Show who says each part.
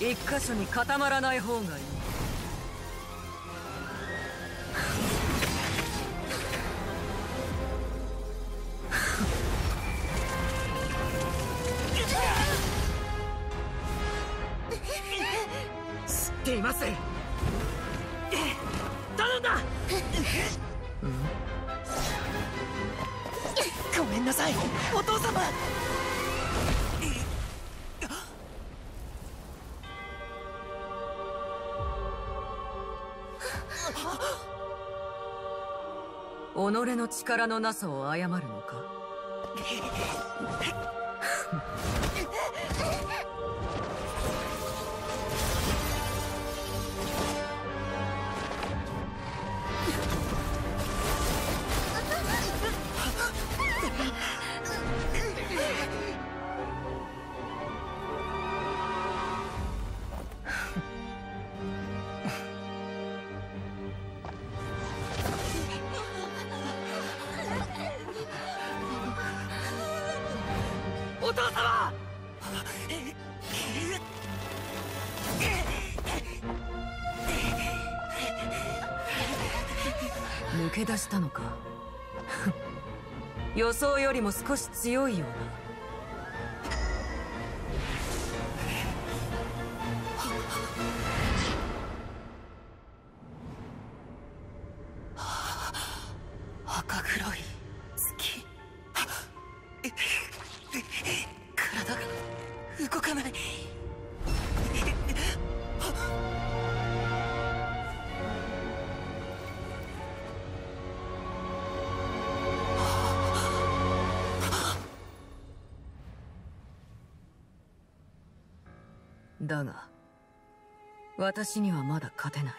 Speaker 1: 一箇所に固まらない方がいい。
Speaker 2: っいます頼んだ、うん？なさい。お父様。
Speaker 1: 己の力のなさを謝るのか？
Speaker 2: お父様。
Speaker 1: 抜け出したのか？予想よりも少し強いような。
Speaker 2: 赤黒い体が動かない。
Speaker 1: だが私にはまだ勝てない。